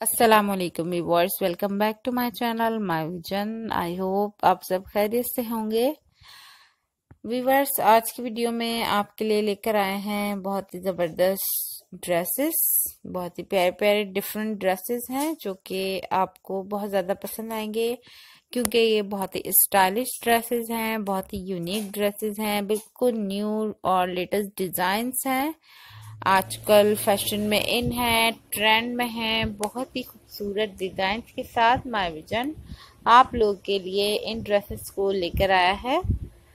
Aslam viewers welcome back to my channel my vision I hope आप सब खैरियत से होंगे। व्यूवर्स आज की वीडियो में आपके लिए लेकर आए हैं बहुत ही ज़बरदस्त ड्रेसेस बहुत ही प्यारे प्यारे डिफरेंट ड्रेसेस हैं जो कि आपको बहुत ज़्यादा पसंद आएँगे, क्योंकि ये बहुत ही स्टाइलिश ड्रेसेस हैं, बहुत ही यूनिक ड्रेसेस हैं, बिल्कुल न्यू और लेटेस्ट डिज़ाइंस हैं। आजकल फ़ैशन में इन है, ट्रेंड में है, बहुत ही खूबसूरत डिज़ाइन के साथ माई विजन आप लोग के लिए इन ड्रेसेस को लेकर आया है।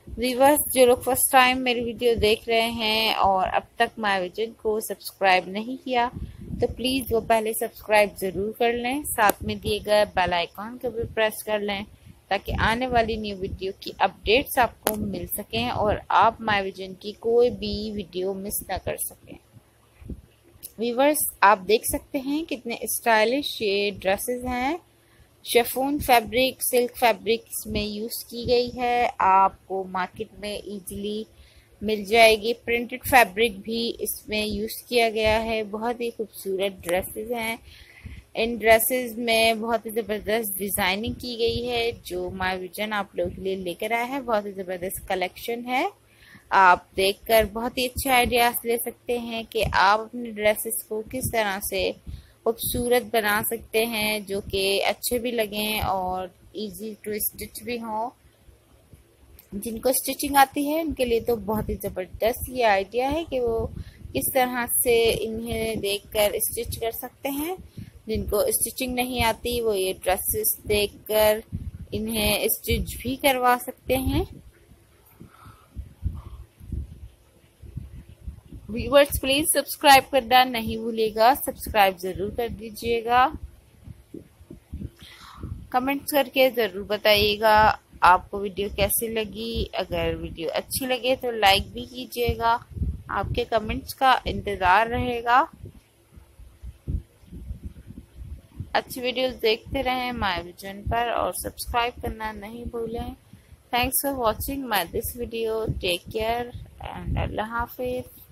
व्यूवर्स, जो लोग फ़र्स्ट टाइम मेरी वीडियो देख रहे हैं और अब तक माई विजन को सब्सक्राइब नहीं किया तो प्लीज़ वो पहले सब्सक्राइब ज़रूर कर लें। साथ में दिए गए बेल आइकॉन को भी प्रेस कर लें, ताकि आने वाली न्यू वीडियो की अपडेट्स आपको मिल सकें और आप माई विजन की कोई भी वीडियो मिस ना कर सकें। वीवर्स आप देख सकते हैं कितने स्टाइलिश ये ड्रेसेस हैं। शेफून फैब्रिक सिल्क फैब्रिक इसमें यूज़ की गई है। आपको मार्केट में इजीली मिल जाएगी। प्रिंटेड फैब्रिक भी इसमें यूज़ किया गया है। बहुत ही खूबसूरत ड्रेसेस हैं। इन ड्रेसेस में बहुत ही ज़बरदस्त डिज़ाइनिंग की गई है, जो माई विजन आप लोगों के लिए लेकर आया है। बहुत ही ज़बरदस्त कलेक्शन है। आप देखकर बहुत ही अच्छे आइडियाज़ ले सकते हैं कि आप अपने ड्रेसेस को किस तरह से खूबसूरत बना सकते हैं, जो कि अच्छे भी लगें और इजी टू स्टिच भी हों। जिनको स्टिचिंग आती है, उनके लिए तो बहुत ही ज़बरदस्त ये आइडिया है कि वो किस तरह से इन्हें देखकर स्टिच कर सकते हैं। जिनको स्टिचिंग नहीं आती, वो ये ड्रेसेस देखकर इन्हें स्टिच भी करवा सकते हैं। व्यूवर्स प्लीज़ सब्सक्राइब करना नहीं भूलिएगा सब्सक्राइब ज़रूर कर दीजिएगा। कमेंट्स करके ज़रूर बताइएगा आपको वीडियो कैसी लगी। अगर वीडियो अच्छी लगे तो लाइक भी कीजिएगा। आपके कमेंट्स का इंतज़ार रहेगा। अच्छी वीडियोस देखते रहें, माय विजन पर और सब्सक्राइब करना नहीं भूलें। Thanks for watching my this video take care and अल्लाह हाफिज़